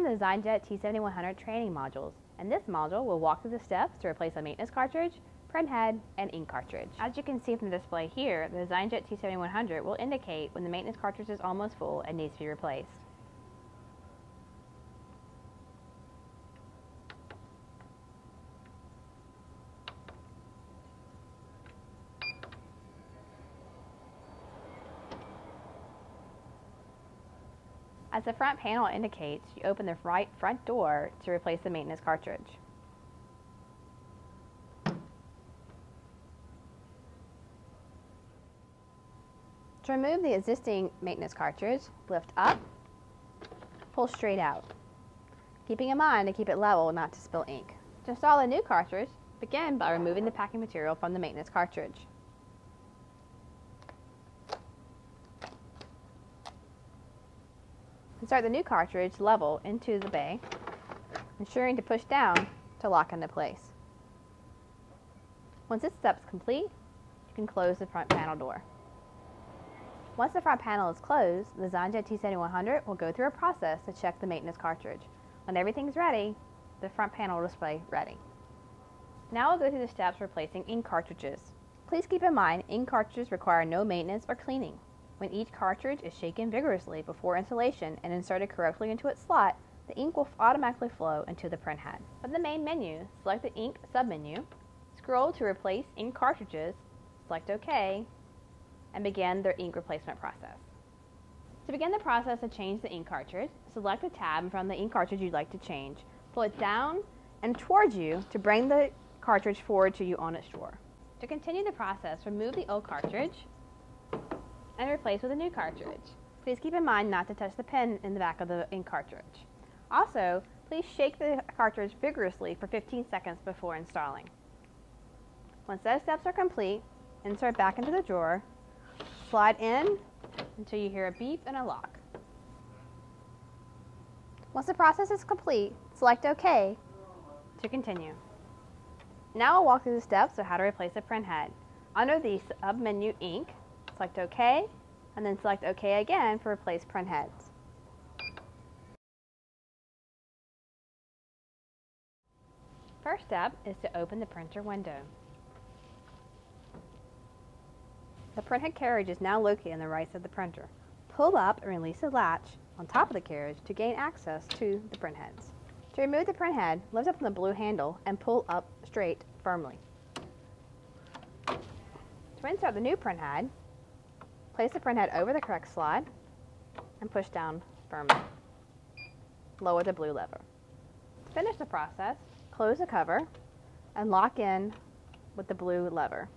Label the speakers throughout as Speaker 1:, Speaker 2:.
Speaker 1: To DesignJet T7100 training modules. In this module, we'll walk through the steps to replace a maintenance cartridge, print head, and ink cartridge. As you can see from the display here, the DesignJet T7100 will indicate when the maintenance cartridge is almost full and needs to be replaced. As the front panel indicates, you open the right front door to replace the maintenance cartridge. To remove the existing maintenance cartridge, lift up, pull straight out, keeping in mind to keep it level not to spill ink. To install a new cartridge, begin by removing the packing material from the maintenance cartridge. Insert the new cartridge level into the bay, ensuring to push down to lock into place. Once this step is complete, you can close the front panel door. Once the front panel is closed, the DesignJet T7100 will go through a process to check the maintenance cartridge. When everything's ready, the front panel will display ready. Now we'll go through the steps for replacing ink cartridges. Please keep in mind ink cartridges require no maintenance or cleaning. When each cartridge is shaken vigorously before installation and inserted correctly into its slot, the ink will automatically flow into the printhead. From the main menu, select the Ink submenu, scroll to Replace Ink Cartridges, select OK, and begin the ink replacement process. To begin the process to change the ink cartridge, select the tab from the ink cartridge you'd like to change, pull it down and towards you to bring the cartridge forward to you on its drawer. To continue the process, remove the old cartridge and replace with a new cartridge. Please keep in mind not to touch the pen in the back of the ink cartridge. Also, please shake the cartridge vigorously for 15 seconds before installing. Once those steps are complete, insert back into the drawer, slide in until you hear a beep and a lock. Once the process is complete, select OK to continue. Now I'll walk through the steps of how to replace a print head. Under the sub-menu Ink, select OK, and then select OK again for replace print heads. First step is to open the printer window. The printhead carriage is now located on the right side of the printer. Pull up and release the latch on top of the carriage to gain access to the printheads. To remove the printhead, lift up the blue handle and pull up straight firmly. To insert the new printhead, place the printhead over the correct slide and push down firmly. Lower the blue lever. To finish the process, close the cover and lock in with the blue lever.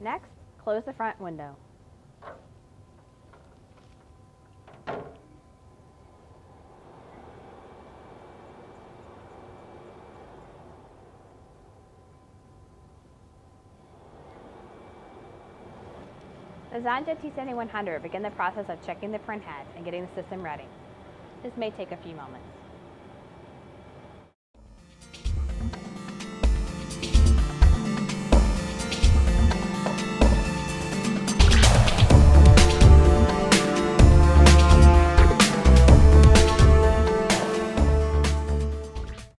Speaker 1: Next, close the front window. The DesignJet T7100 begin the process of checking the print head and getting the system ready. This may take a few moments.